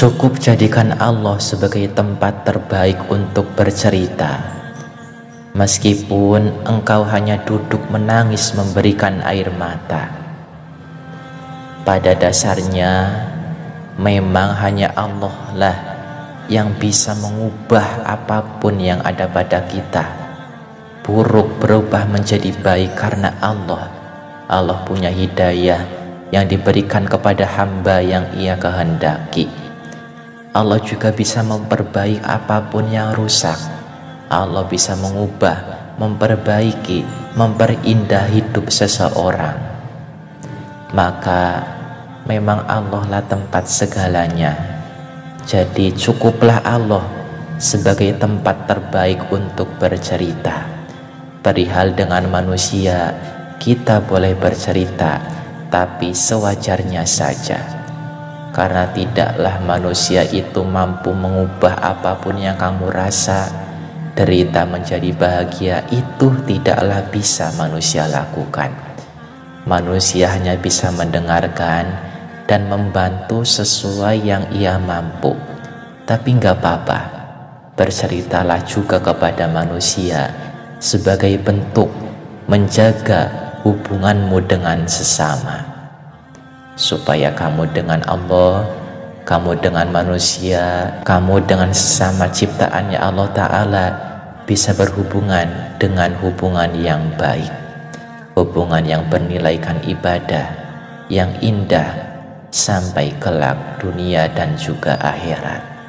Cukup jadikan Allah sebagai tempat terbaik untuk bercerita. Meskipun engkau hanya duduk menangis memberikan air mata. Pada dasarnya memang hanya Allah lah yang bisa mengubah apa pun yang ada pada kita. Buruk berubah menjadi baik karena Allah. Allah punya hidayah yang diberikan kepada hamba yang ia kehendaki. Allah juga bisa memperbaiki apa pun yang rusak. Allah bisa mengubah, memperbaiki, memperindah hidup seseorang. Maka memang Allah lah tempat segalanya jadi cukuplah Allah sebagai tempat terbaik untuk bercerita. Perihal dengan manusia, kita boleh bercerita, tapi sewajarnya saja. Karena tidaklah manusia itu mampu mengubah apa pun yang kamu rasa, derita menjadi bahagia itu tidaklah bisa manusia lakukan. Manusia hanya bisa mendengarkan, dan membantu sesuai yang ia mampu. Tapi nggak apa-apa, berceritalah juga kepada manusia sebagai bentuk menjaga hubunganmu dengan sesama. Supaya kamu dengan Allah, kamu dengan manusia, kamu dengan sesama ciptaannya Allah Ta'ala bisa berhubungan dengan hubungan yang baik. Hubungan yang bernilaikan ibadah, yang indah, sampai kelak dunia dan juga akhirat.